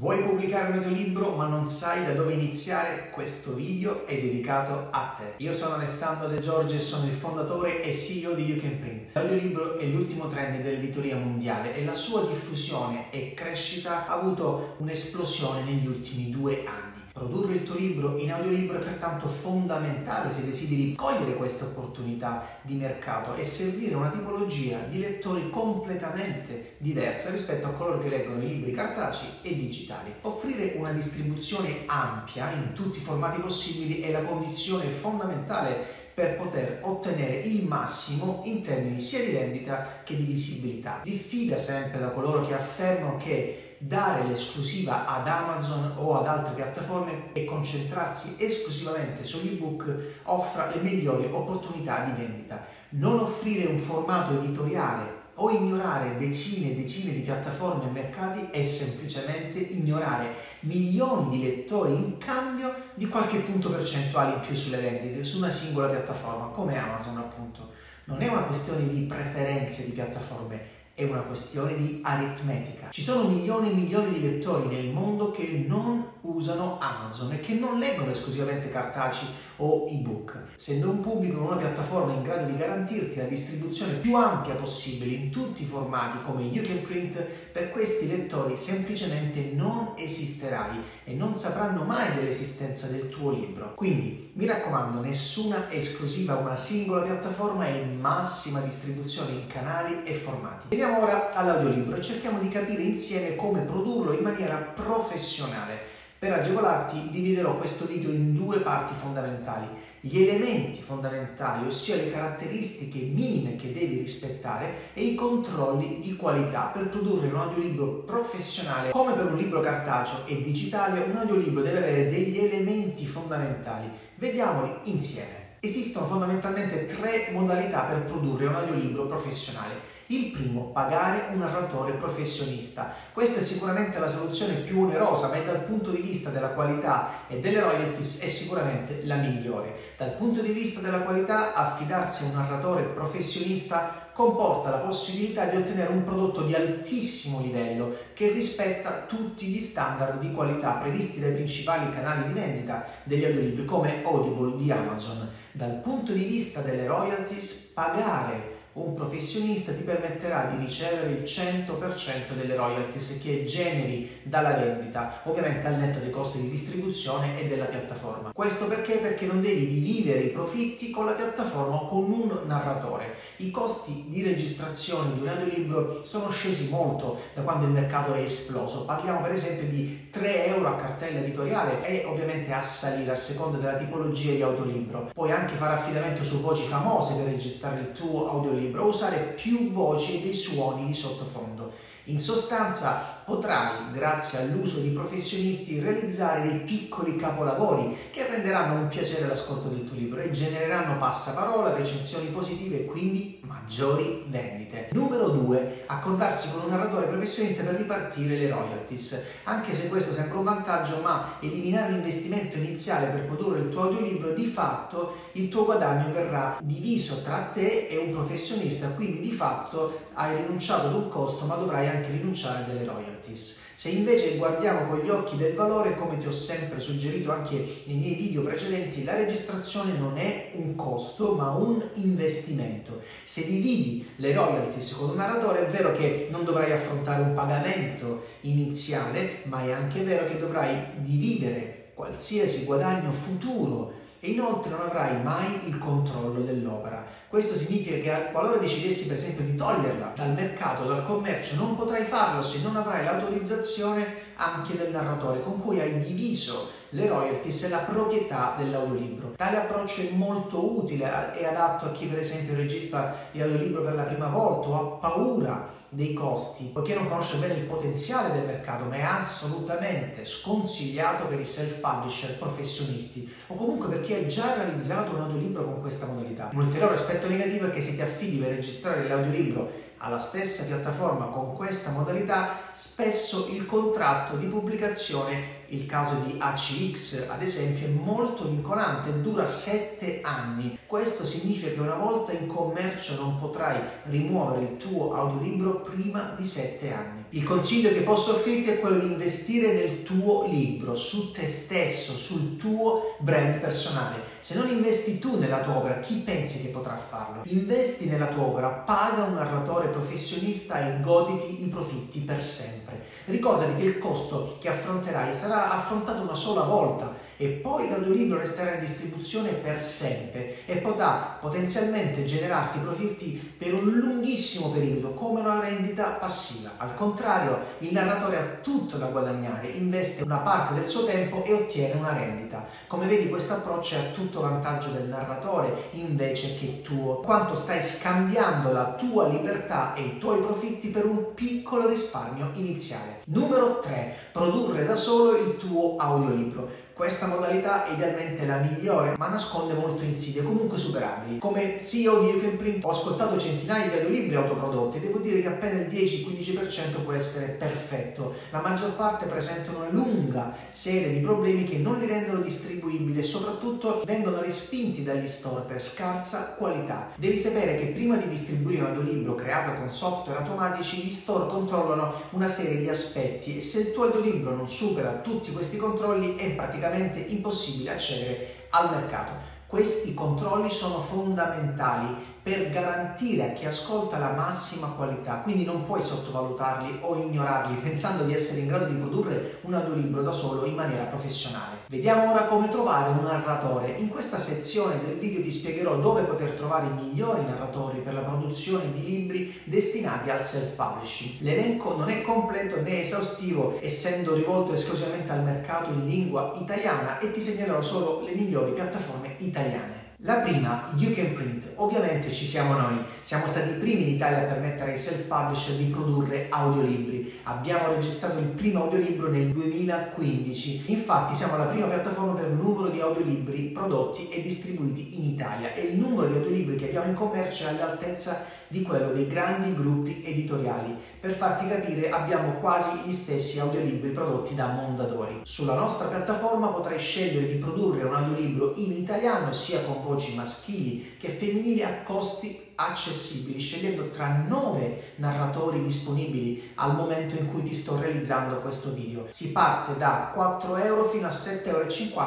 Vuoi pubblicare un audiolibro ma non sai da dove iniziare? Questo video è dedicato a te. Io sono Alessandro De Giorgi e sono il fondatore e CEO di You Can Print. L'audiolibro è l'ultimo trend dell'editoria mondiale e la sua diffusione e crescita ha avuto un'esplosione negli ultimi due anni. Produrre il tuo libro in audiolibro è pertanto fondamentale se desideri cogliere questa opportunità di mercato e servire una tipologia di lettori completamente diversa rispetto a coloro che leggono i libri cartacei e digitali. Offrire una distribuzione ampia in tutti i formati possibili è la condizione fondamentale per poter ottenere il massimo in termini sia di vendita che di visibilità. Diffida sempre da coloro che affermano che dare l'esclusiva ad Amazon o ad altre piattaforme e concentrarsi esclusivamente sull'ebook offra le migliori opportunità di vendita. Non offrire un formato editoriale o ignorare decine e decine di piattaforme e mercati è semplicemente ignorare milioni di lettori in cambio di qualche punto percentuale in più sulle vendite su una singola piattaforma, come Amazon appunto. Non è una questione di preferenze di piattaforme, è una questione di aritmetica. Ci sono milioni e milioni di lettori nel mondo che non usano Amazon e che non leggono esclusivamente cartacei o ebook. Se non pubblicano una piattaforma in grado di garantirti la distribuzione più ampia possibile in tutti i formati come You Can Print, per questi lettori semplicemente non esisterai e non sapranno mai dell'esistenza del tuo libro. Quindi mi raccomando, nessuna esclusiva a una singola piattaforma e massima distribuzione in canali e formati. Veniamo ora all'audiolibro e cerchiamo di capire insieme come produrlo in maniera professionale. Per agevolarti dividerò questo video in due parti fondamentali. Gli elementi fondamentali, ossia le caratteristiche minime che devi rispettare e i controlli di qualità per produrre un audiolibro professionale. Come per un libro cartaceo e digitale, un audiolibro deve avere degli elementi fondamentali. Vediamoli insieme. Esistono fondamentalmente tre modalità per produrre un audiolibro professionale. Il primo, pagare un narratore professionista. Questa è sicuramente la soluzione più onerosa, ma dal punto di vista della qualità e delle royalties è sicuramente la migliore. Dal punto di vista della qualità, affidarsi a un narratore professionista comporta la possibilità di ottenere un prodotto di altissimo livello che rispetta tutti gli standard di qualità previsti dai principali canali di vendita degli audiolibri come Audible di Amazon. Dal punto di vista delle royalties, pagare un professionista ti permetterà di ricevere il 100% delle royalties che generi dalla vendita, ovviamente al netto dei costi di distribuzione e della piattaforma. Questo perché? Perché non devi dividere i profitti con la piattaforma o con un narratore. I costi di registrazione di un audiolibro sono scesi molto da quando il mercato è esploso. Parliamo per esempio di 3 euro a cartella editoriale e ovviamente a salire a seconda della tipologia di audiolibro. Puoi anche fare affidamento su voci famose per registrare il tuo audiolibro libro, usare più voci dei suoni di sottofondo. In sostanza potrai, grazie all'uso di professionisti, realizzare dei piccoli capolavori che renderanno un piacere l'ascolto del tuo libro e genereranno passaparola, recensioni positive e quindi maggiori vendite. Numero 2. Accordarsi con un narratore professionista per ripartire le royalties. Anche se questo sembra un vantaggio, ma eliminare l'investimento iniziale per produrre il tuo audiolibro, di fatto il tuo guadagno verrà diviso tra te e un professionista, quindi di fatto hai rinunciato ad un costo, ma dovrai anche rinunciare a delle royalties royalties. Se invece guardiamo con gli occhi del valore, come ti ho sempre suggerito anche nei miei video precedenti, la registrazione non è un costo ma un investimento. Se dividi le royalties con un narratore è vero che non dovrai affrontare un pagamento iniziale, ma è anche vero che dovrai dividere qualsiasi guadagno futuro e inoltre non avrai mai il controllo dell'opera. Questo significa che qualora decidessi per esempio di toglierla dal mercato, dal commercio, non potrai farlo se non avrai l'autorizzazione anche del narratore con cui hai diviso le royalties e la proprietà dell'audiolibro. Tale approccio è molto utile e adatto a chi per esempio registra l'audiolibro per la prima volta o ha paura dei costi, poiché non conosce bene il potenziale del mercato, ma è assolutamente sconsigliato per i self-publisher professionisti o comunque per chi ha già realizzato un audiolibro con questa modalità. Un ulteriore aspetto negativo è che se ti affidi per registrare l'audiolibro alla stessa piattaforma con questa modalità, spesso il contratto di pubblicazione, il caso di ACX ad esempio, è molto vincolante, dura 7 anni. Questo significa che una volta in commercio non potrai rimuovere il tuo audiolibro prima di 7 anni. Il consiglio che posso offrirti è quello di investire nel tuo libro, su te stesso, sul tuo brand personale. Se non investi tu nella tua opera, chi pensi che potrà farlo? Investi nella tua opera, paga un narratore professionista e goditi i profitti per sempre. Ricordati che il costo che affronterai sarà affrontato una sola volta e poi l'audiolibro resterà in distribuzione per sempre e potrà potenzialmente generarti profitti per un lunghissimo periodo come una rendita passiva. Al contrario, il narratore ha tutto da guadagnare, investe una parte del suo tempo e ottiene una rendita. Come vedi questo approccio è a tutto vantaggio del narratore invece che tuo, quanto stai scambiando la tua libertà e i tuoi profitti per un piccolo risparmio iniziale. Numero 3. Produrre da solo il tuo audiolibro. Questa modalità è idealmente la migliore, ma nasconde molte insidie, comunque superabili. Come CEO di You Can Print ho ascoltato centinaia di audiolibri autoprodotti e devo dire che appena il 10-15% può essere perfetto. La maggior parte presentano una lunga serie di problemi che non li rendono distribuibili e soprattutto vengono respinti dagli store per scarsa qualità. Devi sapere che prima di distribuire un audiolibro creato con software automatici, gli store controllano una serie di aspetti e se il tuo audiolibro non supera tutti questi controlli è praticamente praticamente impossibile accedere al mercato. Questi controlli sono fondamentali per garantire a chi ascolta la massima qualità, quindi non puoi sottovalutarli o ignorarli pensando di essere in grado di produrre un audiolibro da solo in maniera professionale. Vediamo ora come trovare un narratore. In questa sezione del video ti spiegherò dove poter trovare i migliori narratori per la produzione di libri destinati al self-publishing. L'elenco non è completo né esaustivo, essendo rivolto esclusivamente al mercato in lingua italiana e ti segnalerò solo le migliori piattaforme italiane. La prima, You Can Print, ovviamente ci siamo noi, siamo stati i primi in Italia a permettere ai self-publisher di produrre audiolibri. Abbiamo registrato il primo audiolibro nel 2015, infatti siamo la prima piattaforma per numero di audiolibri prodotti e distribuiti in Italia. E il numero di audiolibri che abbiamo in commercio è all'altezza di quello dei grandi gruppi editoriali. Per farti capire abbiamo quasi gli stessi audiolibri prodotti da Mondadori. Sulla nostra piattaforma potrai scegliere di produrre un audiolibro in italiano sia con voci maschili che femminili a costi accessibili, scegliendo tra nove narratori disponibili al momento in cui ti sto realizzando questo video. Si parte da 4 euro fino a 7,50 euro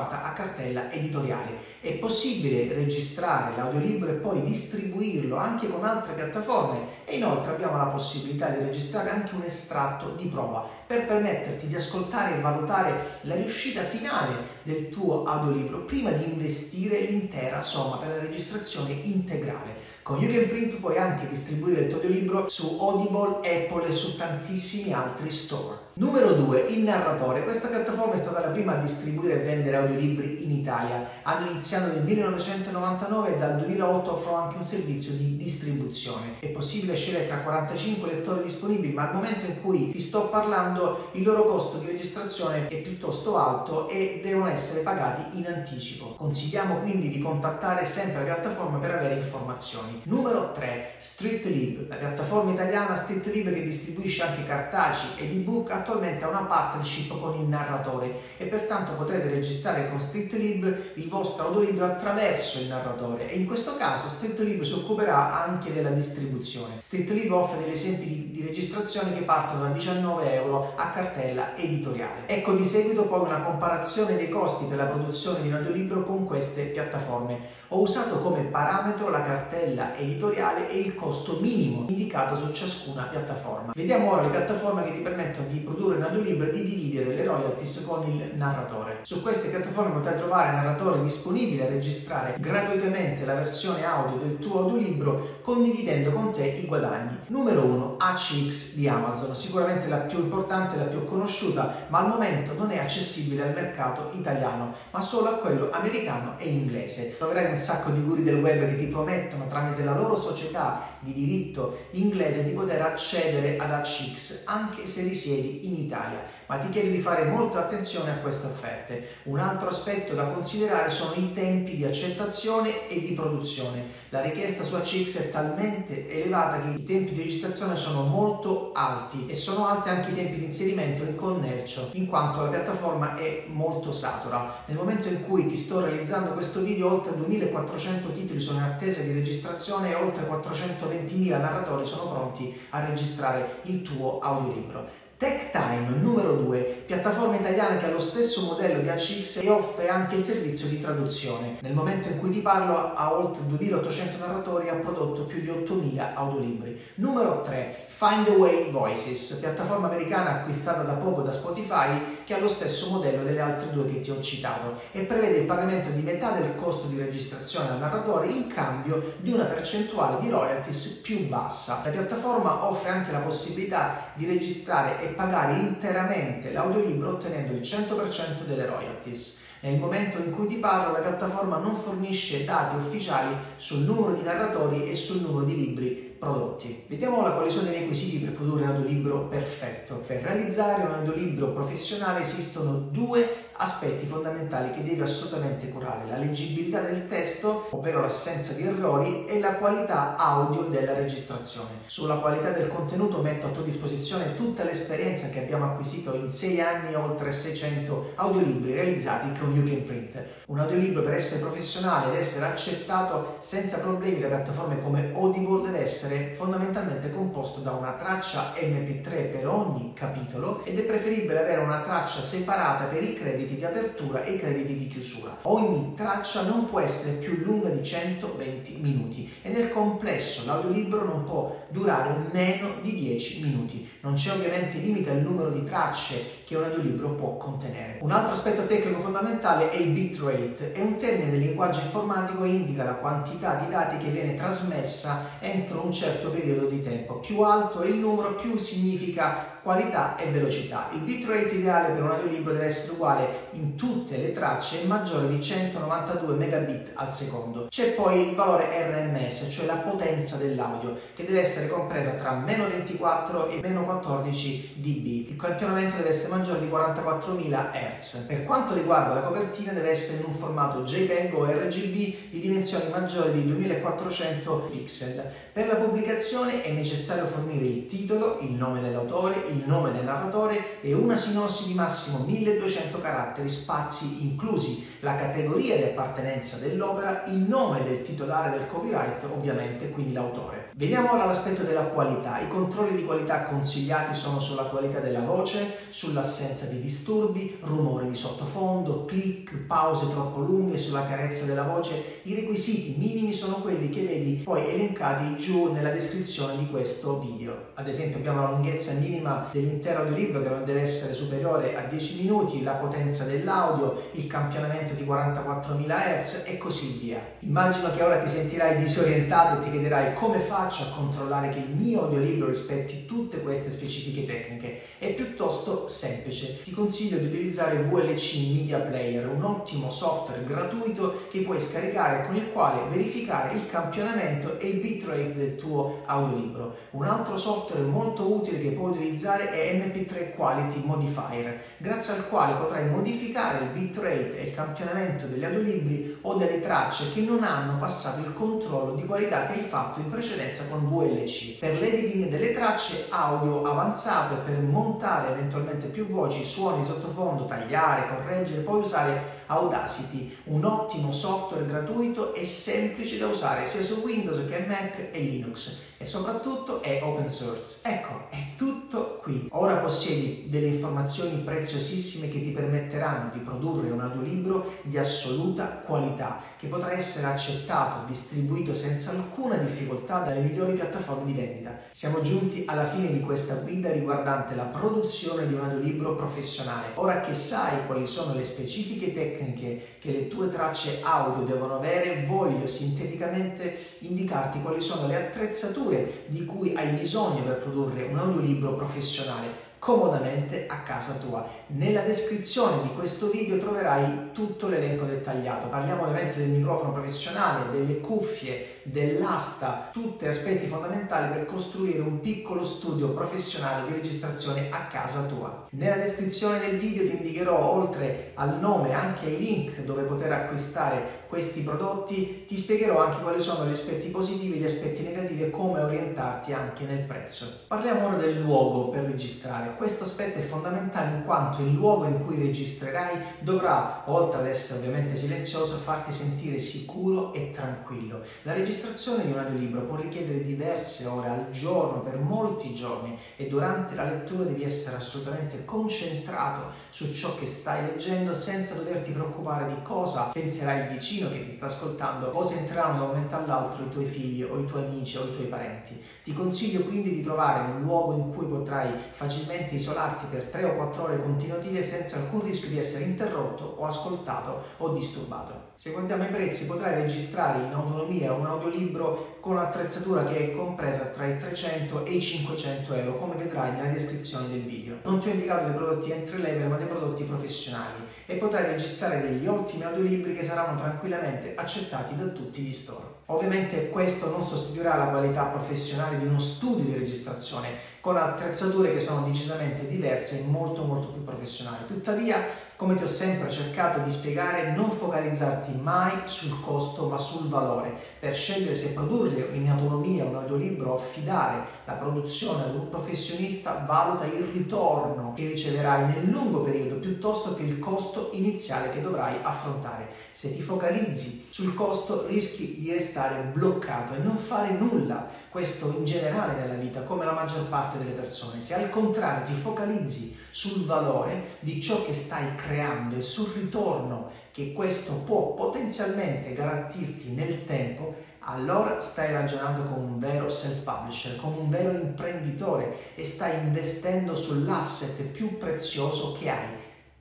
a cartella editoriale. È possibile registrare l'audiolibro e poi distribuirlo anche con altre piattaforme e inoltre abbiamo la possibilità di registrare anche un estratto di prova per permetterti di ascoltare e valutare la riuscita finale del tuo audiolibro prima di investire l'intera somma per la registrazione integrale. Con You Can Print puoi anche distribuire il tuo audiolibro su Audible, Apple e su tantissimi altri store. Numero 2. Il narratore. Questa piattaforma è stata la prima a distribuire e vendere audiolibri in Italia. Hanno iniziato nel 1999 e dal 2008 offrono anche un servizio di distribuzione. È possibile scegliere tra 45 lettori disponibili, ma al momento in cui ti sto parlando il loro costo di registrazione è piuttosto alto e devono essere pagati in anticipo. Consigliamo quindi di contattare sempre la piattaforma per avere informazioni. Numero 3. StreetLib, la piattaforma italiana StreetLib che distribuisce anche cartacei ed ebook attualmente ha una partnership con il narratore e pertanto potrete registrare con StreetLib il vostro audiolibro attraverso il narratore e in questo caso StreetLib si occuperà anche della distribuzione. StreetLib offre degli esempi di, di registrazione che partono da 19 euro a cartella editoriale. Ecco di seguito poi una comparazione dei costi per la produzione di un audiolibro con queste piattaforme. Ho usato come parametro la cartella editoriale e il costo minimo indicato su ciascuna piattaforma. Vediamo ora le piattaforme che ti permettono di produrre un audiolibro e di dividere le royalties con il narratore. Su queste piattaforme potrai trovare narratori disponibili a registrare gratuitamente la versione audio del tuo audiolibro condividendo con te i guadagni. Numero 1 ACX di Amazon, sicuramente la più importante la più conosciuta, ma al momento non è accessibile al mercato italiano, ma solo a quello americano e inglese. Troverai un sacco di guri del web che ti promettono tramite la loro società di diritto inglese di poter accedere ad ACX anche se risiedi in Italia, ma ti chiedo di fare molta attenzione a queste offerte. Un altro aspetto da considerare sono i tempi di accettazione e di produzione. La richiesta su ACX è talmente elevata che i tempi di registrazione sono molto alti e sono alti anche i tempi di inserimento in commercio, in quanto la piattaforma è molto satura. Nel momento in cui ti sto realizzando questo video, oltre 2400 titoli sono in attesa di registrazione e oltre 420.000 narratori sono pronti a registrare il tuo audiolibro. TechTime numero 2, piattaforma italiana che ha lo stesso modello di ACX e offre anche il servizio di traduzione. Nel momento in cui ti parlo ha oltre 2800 narratori e ha prodotto più di 8000 audiolibri. Numero 3, Find the Way Voices, piattaforma americana acquistata da poco da Spotify che ha lo stesso modello delle altre due che ti ho citato e prevede il pagamento di metà del costo di registrazione al narratore in cambio di una percentuale di royalties più bassa. La piattaforma offre anche la possibilità di registrare e pagare interamente l'audiolibro ottenendo il 100% delle royalties. Nel momento in cui ti parlo, la piattaforma non fornisce dati ufficiali sul numero di narratori e sul numero di libri prodotti. Vediamo ora quali sono i requisiti per produrre un audiolibro perfetto. Per realizzare un audiolibro professionale esistono due aspetti fondamentali che devi assolutamente curare, la leggibilità del testo, ovvero l'assenza di errori e la qualità audio della registrazione. Sulla qualità del contenuto metto a tua disposizione tutta l'esperienza che abbiamo acquisito in 6 anni e oltre 600 audiolibri realizzati con You Can Print. Un audiolibro per essere professionale ed essere accettato senza problemi da piattaforme come Audible deve essere fondamentalmente composto da una traccia MP3 per ogni capitolo ed è preferibile avere una traccia separata per i crediti di apertura e i crediti di chiusura. Ogni traccia non può essere più lunga di 120 minuti e nel complesso l'audiolibro non può durare meno di 10 minuti. Non c'è ovviamente limite al numero di tracce che un audiolibro può contenere. Un altro aspetto tecnico fondamentale è il bitrate. È un termine del linguaggio informatico e indica la quantità di dati che viene trasmessa entro un certo periodo di tempo. Più alto è il numero, più significa qualità e velocità. Il bitrate ideale per un audiolibro deve essere uguale in tutte le tracce e maggiore di 192 megabit al secondo. C'è poi il valore RMS, cioè la potenza dell'audio, che deve essere compresa tra meno 24 e meno 14 dB. Il campionamento deve essere maggiore di 44.000 Hz. Per quanto riguarda la copertina deve essere in un formato JPEG o RGB di dimensioni maggiori di 2400 pixel. Per la pubblicazione è necessario fornire il titolo, il nome dell'autore, il nome del narratore e una sinossi di massimo 1200 caratteri, spazi inclusi, la categoria di appartenenza dell'opera, il nome del titolare del copyright, ovviamente, quindi l'autore. Vediamo ora l'aspetto della qualità. I controlli di qualità consigliati sono sulla qualità della voce, sull'assenza di disturbi, rumore di sottofondo, click, pause troppo lunghe, sulla carezza della voce. I requisiti minimi sono quelli che vedi poi elencati giù nella descrizione di questo video. Ad esempio abbiamo la lunghezza minima dell'intero audiolibro che non deve essere superiore a 10 minuti, la potenza dell'audio, il campionamento di 44.000 Hz e così via. Immagino che ora ti sentirai disorientato e ti chiederai come faccio a controllare che il mio audiolibro rispetti tutte queste specifiche tecniche. È piuttosto semplice. Ti consiglio di utilizzare VLC Media Player, un ottimo software gratuito che puoi scaricare con il quale verificare il campionamento e il bitrate del tuo audiolibro. Un altro software molto utile che puoi utilizzare utilizzare è MP3 Quality Modifier, grazie al quale potrai modificare il bitrate e il campionamento degli audiolibri o delle tracce che non hanno passato il controllo di qualità che hai fatto in precedenza con VLC. Per l'editing delle tracce audio avanzato e per montare eventualmente più voci, suoni sottofondo, tagliare, correggere, puoi usare Audacity, un ottimo software gratuito e semplice da usare sia su Windows che Mac e Linux e soprattutto è open source. Ecco, è tutto qui. Ora possiedi delle informazioni preziosissime che ti permetteranno di produrre un audiolibro di assoluta qualità che potrà essere accettato, distribuito senza alcuna difficoltà dalle migliori piattaforme di vendita. Siamo giunti alla fine di questa guida riguardante la produzione di un audiolibro professionale. Ora che sai quali sono le specifiche tecniche che le tue tracce audio devono avere, voglio sinteticamente indicarti quali sono le attrezzature di cui hai bisogno per produrre un audiolibro professionale comodamente a casa tua Nella descrizione di questo video troverai tutto l'elenco dettagliato. Parliamo ovviamente del microfono professionale, delle cuffie, dell'asta, tutti aspetti fondamentali per costruire un piccolo studio professionale di registrazione a casa tua. Nella descrizione del video ti indicherò oltre al nome anche i link dove poter acquistare questi prodotti, ti spiegherò anche quali sono gli aspetti positivi e gli aspetti negativi e come orientarti anche nel prezzo. Parliamo ora del luogo per registrare. Questo aspetto è fondamentale in quanto il luogo in cui registrerai dovrà, oltre ad essere ovviamente silenzioso, farti sentire sicuro e tranquillo. La registrazione di un audiolibro può richiedere diverse ore al giorno, per molti giorni, e durante la lettura devi essere assolutamente concentrato su ciò che stai leggendo senza doverti preoccupare di cosa penserà il vicino che ti sta ascoltando o se entreranno da un momento all'altro i tuoi figli o i tuoi amici o i tuoi parenti. Ti consiglio quindi di trovare un luogo in cui potrai facilmente isolarti per 3 o 4 ore continuative senza alcun rischio di essere interrotto o ascoltato o disturbato. Se guardiamo i prezzi potrai registrare in autonomia un audiolibro con un'attrezzatura che è compresa tra i 300 e i 500 euro come vedrai nella descrizione del video. Non ti ho indicato dei prodotti entry level ma dei prodotti professionali e potrai registrare degli ottimi audiolibri che saranno tranquillamente accettati da tutti gli store. Ovviamente questo non sostituirà la qualità professionale di uno studio di registrazione con attrezzature che sono decisamente diverse e molto molto più professionali. Tuttavia, come ti ho sempre cercato di spiegare, non focalizzarti mai sul costo ma sul valore. Per scegliere se produrre in autonomia un audiolibro o affidare la produzione ad un professionista, valuta il ritorno che riceverai nel lungo periodo piuttosto che il costo iniziale che dovrai affrontare. Se ti focalizzi sul costo rischi di restare bloccato e non fare nulla. Questo in generale nella vita, come la maggior parte delle persone. Se al contrario ti focalizzi sul valore di ciò che stai creando e sul ritorno che questo può potenzialmente garantirti nel tempo, allora stai ragionando come un vero self-publisher, come un vero imprenditore e stai investendo sull'asset più prezioso che hai,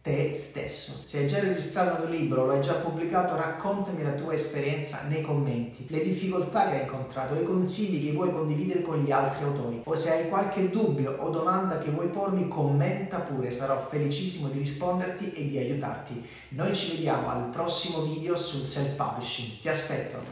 te stesso. Se hai già registrato un libro, lo hai già pubblicato, raccontami la tua esperienza nei commenti, le difficoltà che hai incontrato, i consigli che vuoi condividere con gli altri autori. O se hai qualche dubbio o domanda che vuoi pormi, commenta pure, sarò felicissimo di risponderti e di aiutarti. Noi ci vediamo al prossimo video sul self-publishing. Ti aspetto.